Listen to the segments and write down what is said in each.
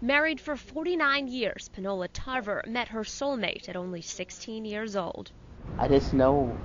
Married for 49 years, Panola Tarver met her soulmate at only 16 years old. I just know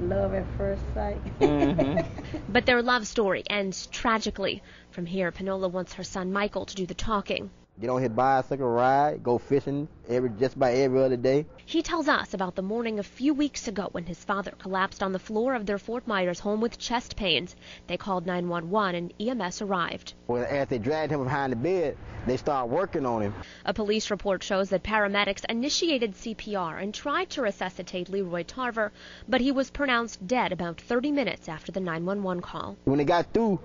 love at first sight. Mm-hmm. but their love story ends tragically. From here, Panola wants her son Michael to do the talking. Get on his bicycle, ride, go fishing every just about every other day. He tells us about the morning a few weeks ago when his father collapsed on the floor of their Fort Myers home with chest pains. They called 911 and EMS arrived. Well, as they dragged him behind the bed, they started working on him. A police report shows that paramedics initiated CPR and tried to resuscitate Leroy Tarver, but he was pronounced dead about 30 minutes after the 911 call. When they got through,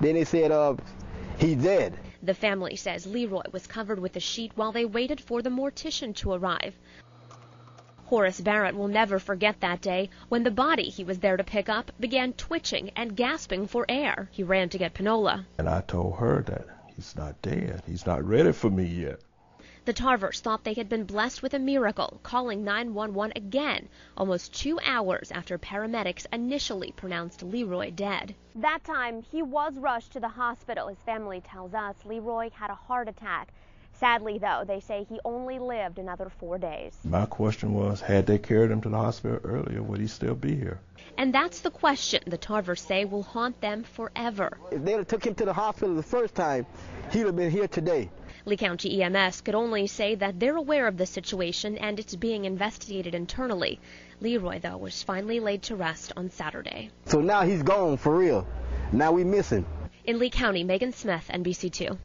then they said, uh, he's dead. The family says Leroy was covered with a sheet while they waited for the mortician to arrive. Horace Barrett will never forget that day when the body he was there to pick up began twitching and gasping for air. He ran to get Panola. And I told her that he's not dead. He's not ready for me yet. The Tarvers thought they had been blessed with a miracle, calling 911 again, almost two hours after paramedics initially pronounced Leroy dead. That time, he was rushed to the hospital. His family tells us Leroy had a heart attack. Sadly, though, they say he only lived another four days. My question was, had they carried him to the hospital earlier, would he still be here? And that's the question the Tarvers say will haunt them forever. If they would have took him to the hospital the first time, he'd have been here today. Lee County EMS could only say that they're aware of the situation and it's being investigated internally. Leroy, though, was finally laid to rest on Saturday. So now he's gone for real. Now we miss him. In Lee County, Megan Smith, NBC2.